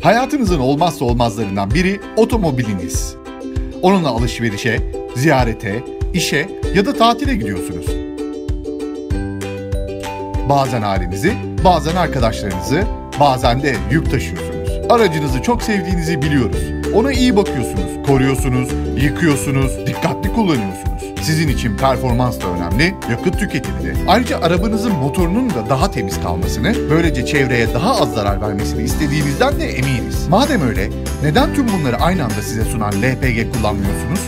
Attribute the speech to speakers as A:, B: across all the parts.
A: Hayatınızın olmazsa olmazlarından biri otomobiliniz. Onunla alışverişe, ziyarete, işe ya da tatile gidiyorsunuz. Bazen ailenizi, bazen arkadaşlarınızı, bazen de yük taşıyorsunuz. Aracınızı çok sevdiğinizi biliyoruz. Ona iyi bakıyorsunuz, koruyorsunuz, yıkıyorsunuz, dikkatli kullanıyorsunuz. Sizin için performans da önemli, yakıt tüketimi de. Ayrıca arabanızın motorunun da daha temiz kalmasını, böylece çevreye daha az zarar vermesini istediğinizden de eminiz. Madem öyle, neden tüm bunları aynı anda size sunan LPG kullanmıyorsunuz?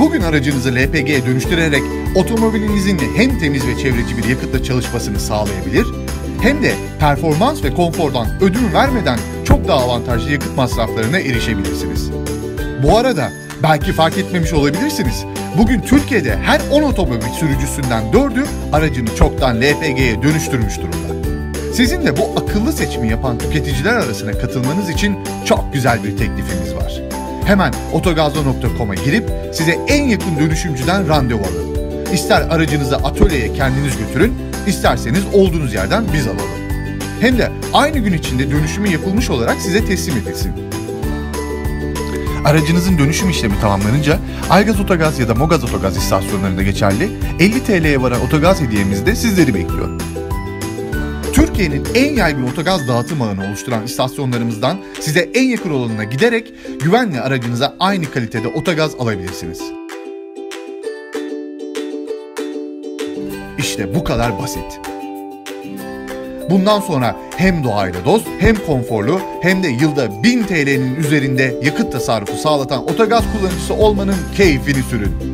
A: Bugün aracınızı LPG'ye dönüştürerek otomobilinizin hem temiz ve çevreci bir yakıtla çalışmasını sağlayabilir, hem de performans ve konfordan ödün vermeden çok daha avantajlı yakıt masraflarına erişebilirsiniz. Bu arada belki fark etmemiş olabilirsiniz. Bugün Türkiye'de her 10 otomobil sürücüsünden 4'ü aracını çoktan LPG'ye dönüştürmüş durumda. Sizin de bu akıllı seçimi yapan tüketiciler arasına katılmanız için çok güzel bir teklifimiz var. Hemen otogazda.com'a girip size en yakın dönüşümcüden randevu alın. İster aracınızı atölyeye kendiniz götürün, isterseniz olduğunuz yerden biz alalım. Hem de aynı gün içinde dönüşümü yapılmış olarak size teslim edilsin. Aracınızın dönüşüm işlemi tamamlanınca Aygaz Otogaz ya da Mogaz Otogaz istasyonlarında geçerli 50 TL'ye varan otogaz hediyemiz de sizleri bekliyor. Türkiye'nin en yaygın otogaz dağıtım ağını oluşturan istasyonlarımızdan size en yakın olanına giderek güvenle aracınıza aynı kalitede otogaz alabilirsiniz. İşte bu kadar basit. Bundan sonra hem doğayla dost, hem konforlu, hem de yılda 1000 TL'nin üzerinde yakıt tasarrufu sağlatan otogaz kullanıcısı olmanın keyfini sürün.